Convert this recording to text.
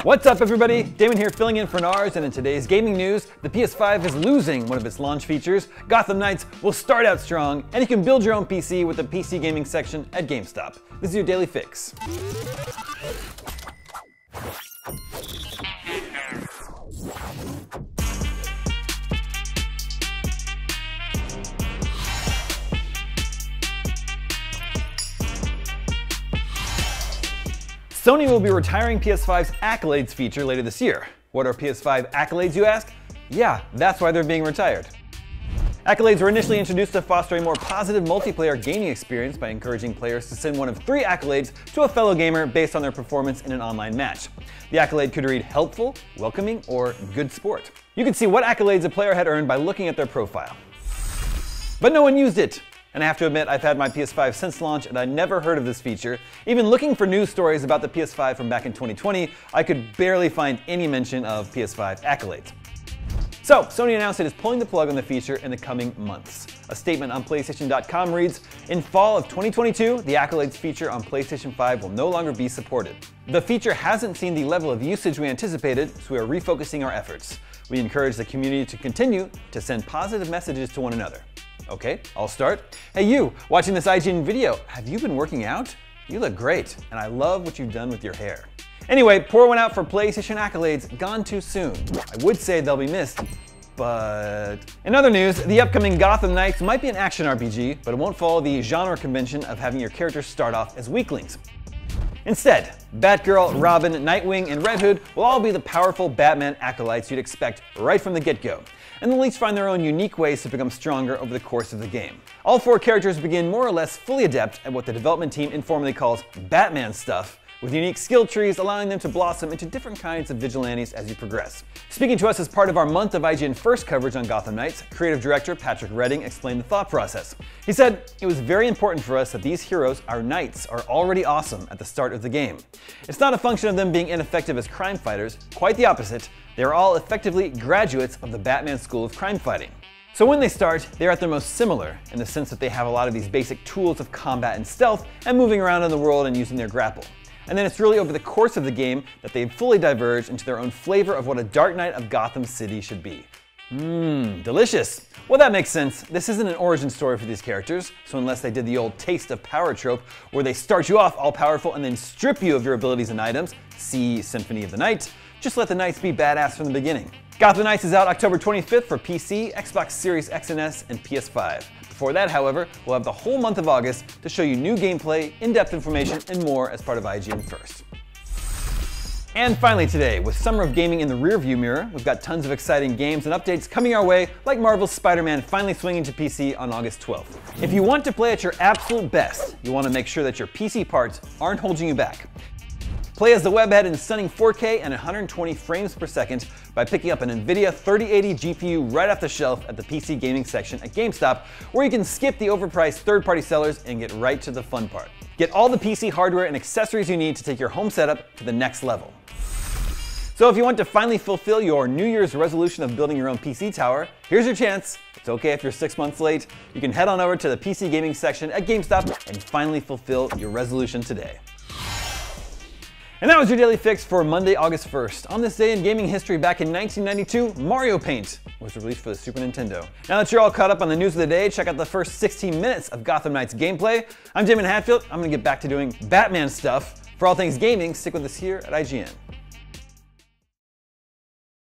What's up everybody? Daemon here filling in for Nars and in today's gaming news, the PS5 is losing one of its launch features, Gotham Knights will start out strong, and you can build your own PC with the PC gaming section at GameStop. This is your daily fix. Sony will be retiring PS5's Accolades feature later this year. What are PS5 accolades, you ask? Yeah, that's why they're being retired. Accolades were initially introduced to foster a more positive multiplayer gaming experience by encouraging players to send one of three accolades to a fellow gamer based on their performance in an online match. The accolade could read helpful, welcoming, or good sport. You could see what accolades a player had earned by looking at their profile. But no one used it. And I have to admit, I've had my PS5 since launch and I never heard of this feature. Even looking for news stories about the PS5 from back in 2020, I could barely find any mention of PS5 accolades. So, Sony announced it is pulling the plug on the feature in the coming months. A statement on PlayStation.com reads, In fall of 2022, the accolades feature on PlayStation 5 will no longer be supported. The feature hasn't seen the level of usage we anticipated, so we are refocusing our efforts. We encourage the community to continue to send positive messages to one another. Okay, I'll start. Hey you, watching this IGN video, have you been working out? You look great, and I love what you've done with your hair. Anyway, pour one out for PlayStation accolades gone too soon. I would say they'll be missed, but... In other news, the upcoming Gotham Knights might be an action RPG, but it won't follow the genre convention of having your characters start off as weaklings. Instead, Batgirl, Robin, Nightwing, and Red Hood will all be the powerful Batman acolytes you'd expect right from the get-go, and they'll each find their own unique ways to become stronger over the course of the game. All four characters begin more or less fully adept at what the development team informally calls Batman stuff, with unique skill trees allowing them to blossom into different kinds of vigilantes as you progress. Speaking to us as part of our month of IGN First coverage on Gotham Knights, creative director Patrick Redding explained the thought process. He said, It was very important for us that these heroes, our knights, are already awesome at the start of the game. It's not a function of them being ineffective as crime fighters, quite the opposite. They are all effectively graduates of the Batman School of Crime Fighting. So when they start, they're at their most similar, in the sense that they have a lot of these basic tools of combat and stealth, and moving around in the world and using their grapple. And then it's really over the course of the game that they fully diverge into their own flavor of what a Dark Knight of Gotham City should be. Mmm, delicious. Well, that makes sense. This isn't an origin story for these characters, so unless they did the old taste of power trope, where they start you off all powerful and then strip you of your abilities and items, see Symphony of the Night, just let the knights be badass from the beginning. Gotham Knights is out October 25th for PC, Xbox Series X and S, and PS5. Before that, however, we'll have the whole month of August to show you new gameplay, in-depth information, and more as part of IGN First. And finally today, with Summer of Gaming in the rearview mirror, we've got tons of exciting games and updates coming our way, like Marvel's Spider-Man finally swinging to PC on August 12th. If you want to play at your absolute best, you want to make sure that your PC parts aren't holding you back. Play as the webhead in stunning 4K and 120 frames per second by picking up an NVIDIA 3080 GPU right off the shelf at the PC gaming section at GameStop, where you can skip the overpriced third-party sellers and get right to the fun part. Get all the PC hardware and accessories you need to take your home setup to the next level. So if you want to finally fulfill your New Year's resolution of building your own PC tower, here's your chance. It's okay if you're six months late. You can head on over to the PC gaming section at GameStop and finally fulfill your resolution today. And that was your daily fix for Monday, August 1st. On this day in gaming history back in 1992, Mario Paint was released for the Super Nintendo. Now that you're all caught up on the news of the day, check out the first 16 minutes of Gotham Knights gameplay. I'm Daemon Hatfield. I'm gonna get back to doing Batman stuff. For all things gaming, stick with us here at IGN.